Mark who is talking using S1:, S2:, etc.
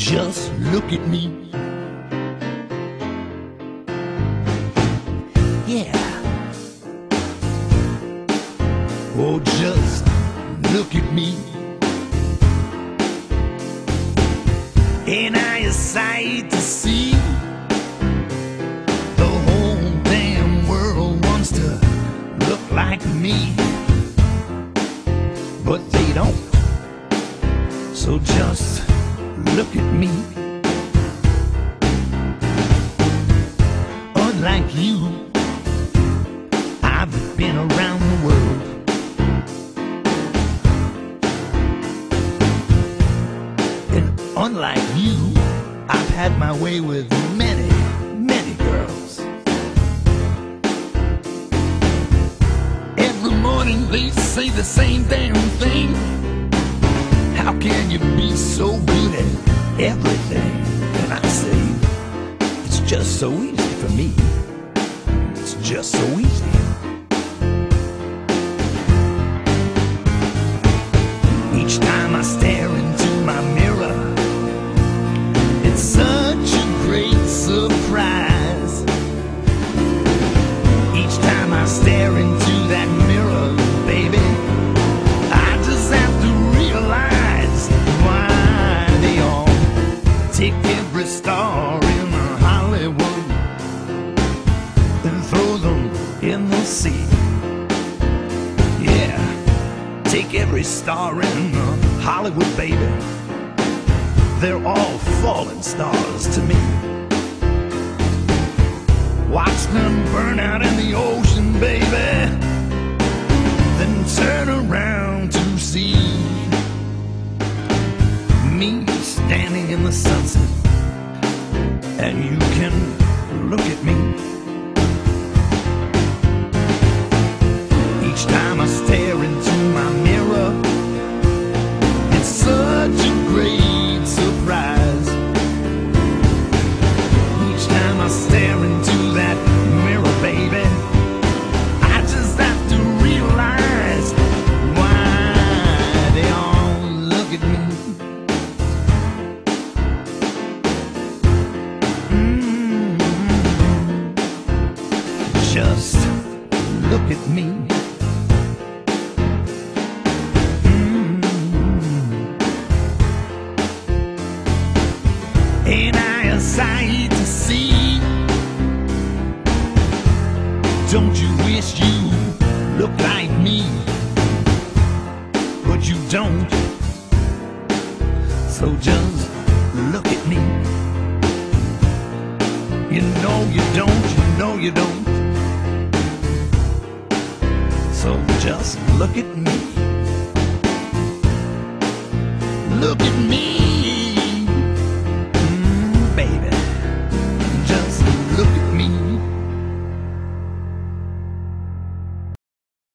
S1: just look at me. Yeah. Oh, just look at me. Ain't I a sight to see? The whole damn world wants to look like me, but they don't. So just look at me. Unlike you, I've been around the world. And unlike you, I've had my way with many, many girls. Every morning they say the same damn thing. Can you be so good at everything? And I say, it's just so easy for me. It's just so easy. Yeah, take every star in Hollywood, baby. They're all fallen stars to me. Watch them burn out in the ocean, baby. Then turn around to see me standing in the sunset. And you can at me. Ain't I a sight to see? Don't you wish you looked like me? But you don't. So just look at me. You know you don't, you know you don't. Just look at me. Look at me.